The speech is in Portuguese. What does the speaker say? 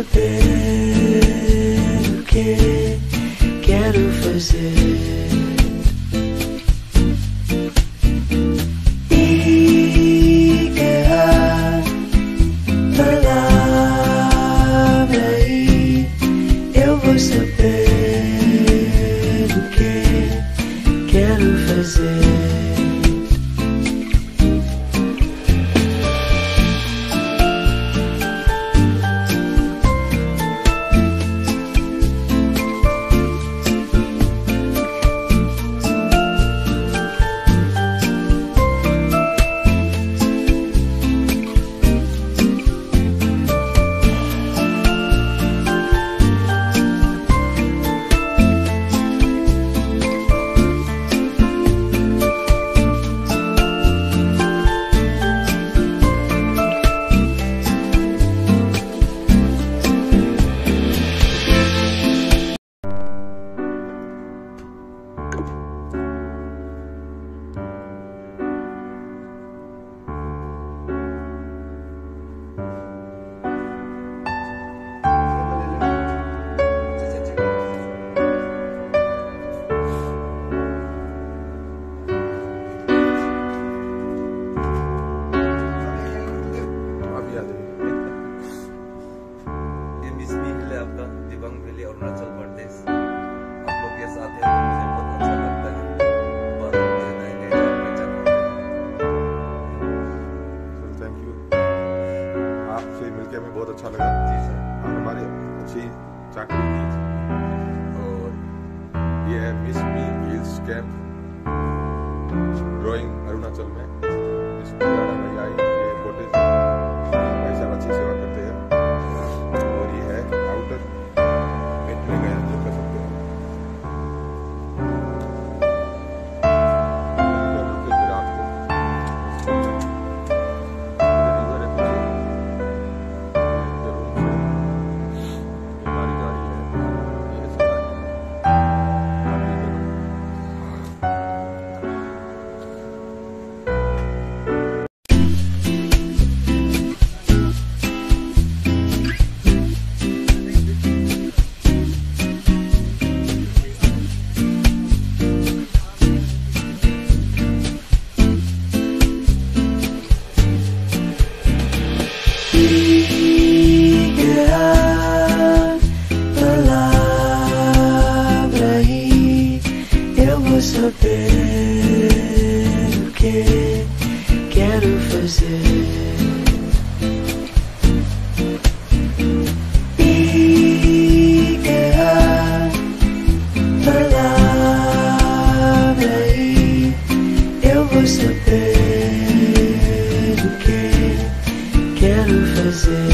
o que quero fazer. और ये है miss B wheels camp drawing Arunachal में Diga palavra e eu vou saber o que quero fazer. Palavra e eu vou saber. easy.